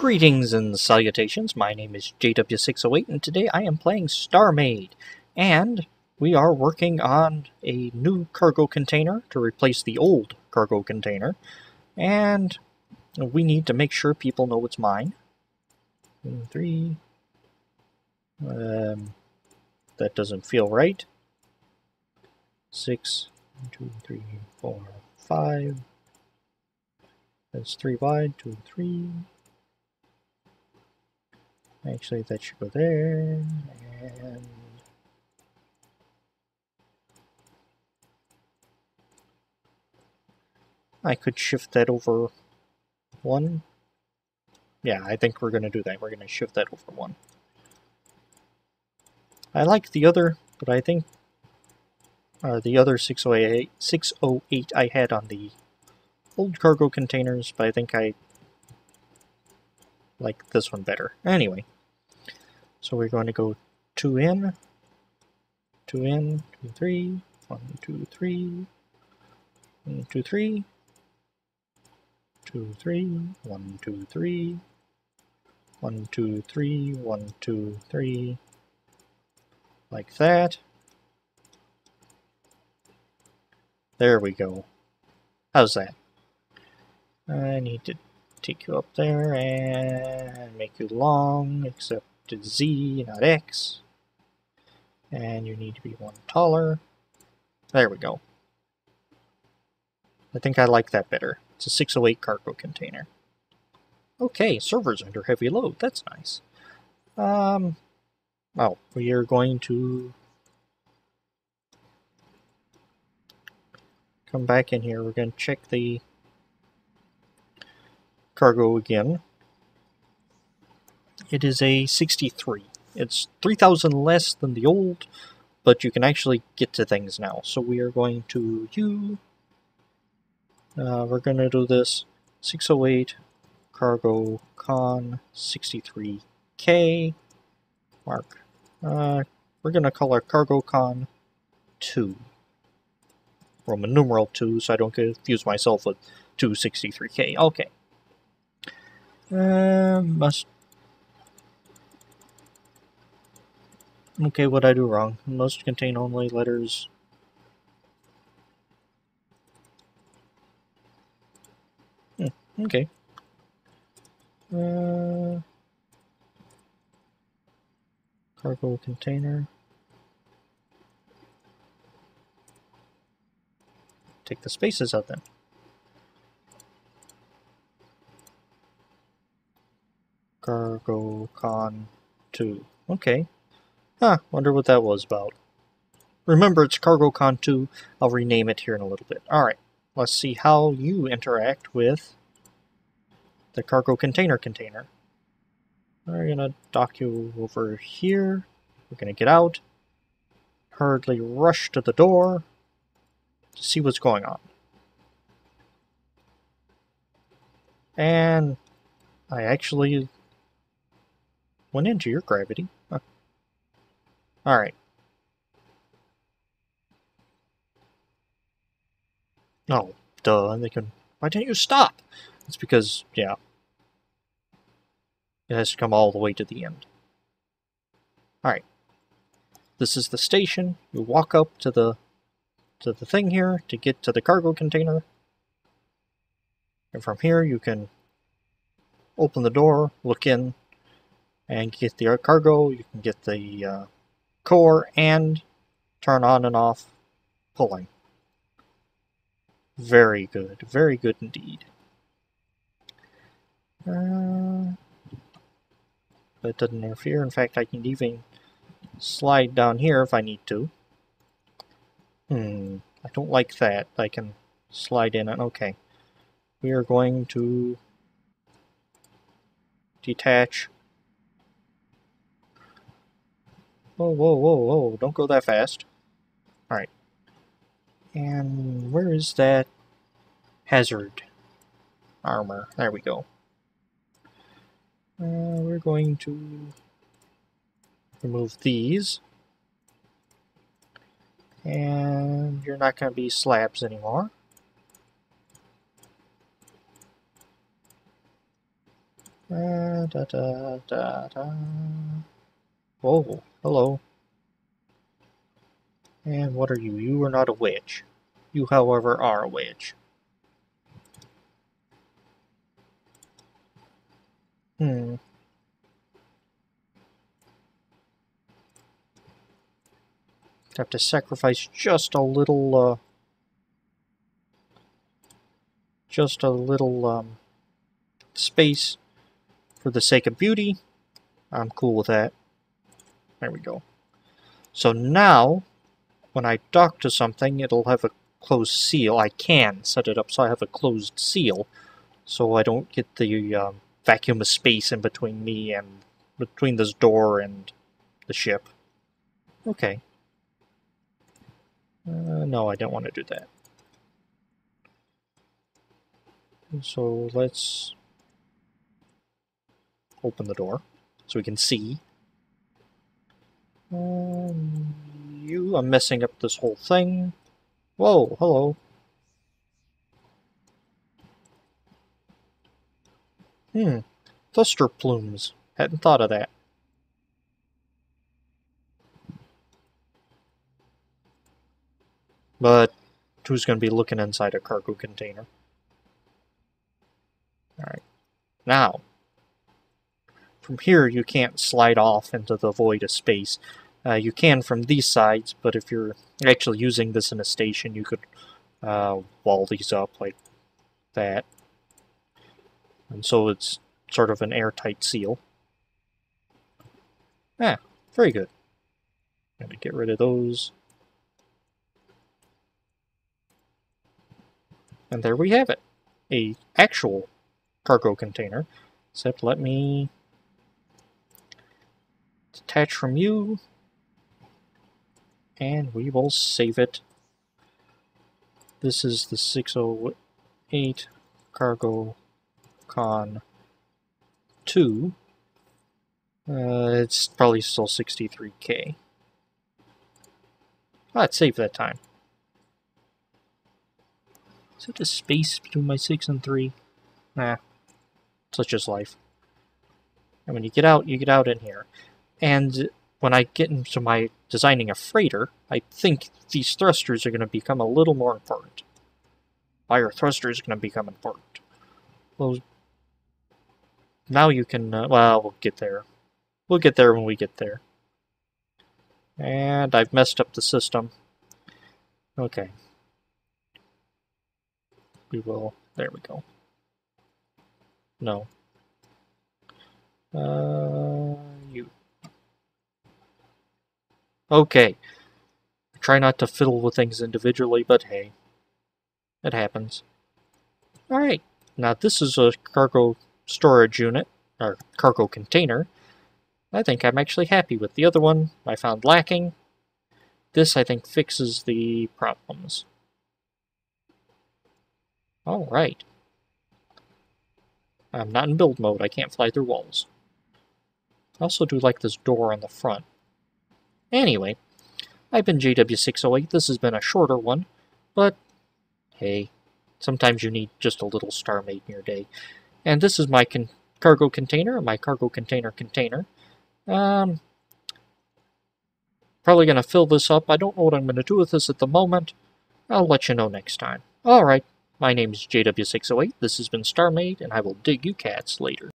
Greetings and salutations, my name is JW608 and today I am playing StarMade and we are working on a new cargo container to replace the old cargo container and we need to make sure people know it's mine. Three. Um, that doesn't feel right. Six, two, three, four, five. That's three wide, two, three. Actually, that should go there, and... I could shift that over one. Yeah, I think we're going to do that. We're going to shift that over one. I like the other, but I think uh, the other 608, 608 I had on the old cargo containers, but I think I like this one better. Anyway, so we're going to go two in, two in, two, three, one, two, three, one, two, three, two, three, one, two, three, one, two, three, one, two, three, like that. There we go. How's that? I need to take you up there and make you long, except it's Z, not X. And you need to be one taller. There we go. I think I like that better. It's a 608 cargo container. Okay, server's under heavy load. That's nice. Um, well, we are going to come back in here. We're going to check the cargo again. It is a 63. It's 3,000 less than the old, but you can actually get to things now. So we are going to U. Uh, we're going to do this 608 cargo con 63k mark. Uh, we're going to call our cargo con 2. Roman numeral 2 so I don't confuse myself with 263k. Okay. Uh, must... Okay, what I do wrong? Must contain only letters... Hmm, okay. Uh, cargo container. Take the spaces out then. Cargo Con 2. Okay. Huh, wonder what that was about. Remember, it's Cargo Con 2. I'll rename it here in a little bit. Alright, let's see how you interact with the cargo container container. We're going to dock you over here. We're going to get out. Hurriedly rush to the door to see what's going on. And I actually went into your gravity. Huh. Alright. No, oh, duh, they can... Why didn't you stop? It's because, yeah. It has to come all the way to the end. Alright. This is the station. You walk up to the to the thing here to get to the cargo container. And from here you can open the door, look in, and get the cargo. You can get the uh, core and turn on and off pulling. Very good. Very good indeed. Uh, that doesn't interfere. In fact, I can even slide down here if I need to. Hmm, I don't like that. I can slide in and okay. We are going to detach Whoa, whoa, whoa, whoa, don't go that fast. Alright. And where is that hazard armor? There we go. Uh, we're going to remove these. And you're not going to be slabs anymore. Uh, Da, da, da. Whoa, hello. And what are you? You are not a witch. You, however, are a witch. Hmm. Have to sacrifice just a little, uh, just a little, um, space for the sake of beauty. I'm cool with that. There we go. So now, when I dock to something, it'll have a closed seal. I can set it up so I have a closed seal, so I don't get the um, vacuum of space in between me and between this door and the ship. Okay. Uh, no, I don't want to do that. So let's open the door so we can see. Um, you, I'm messing up this whole thing. Whoa, hello. Hmm, thruster plumes. Hadn't thought of that. But who's going to be looking inside a cargo container? Alright. Now, from here you can't slide off into the void of space. Uh, you can from these sides, but if you're actually using this in a station, you could uh, wall these up like that. And so it's sort of an airtight seal. Ah, very good. Gonna get rid of those. And there we have it. A actual cargo container. Except let me detach from you. And we will save it. This is the 608 Cargo Con 2. Uh, it's probably still 63k. Ah, it saved that time. Is it a space between my 6 and 3? Nah. Such is life. And when you get out, you get out in here. And when I get into my designing a freighter, I think these thrusters are going to become a little more important. Fire thrusters are going to become important. Well, now you can, uh, well, we'll get there. We'll get there when we get there. And I've messed up the system. Okay we will, there we go. No. Uh, Okay. Try not to fiddle with things individually, but hey, it happens. Alright, now this is a cargo storage unit, or cargo container. I think I'm actually happy with the other one I found lacking. This, I think, fixes the problems. All right. I'm not in build mode. I can't fly through walls. I also do like this door on the front. Anyway, I've been JW608. This has been a shorter one, but hey, sometimes you need just a little star made in your day. And this is my con cargo container, my cargo container container. Um, probably going to fill this up. I don't know what I'm going to do with this at the moment. I'll let you know next time. Alright. My name is JW608, this has been StarMade, and I will dig you cats later.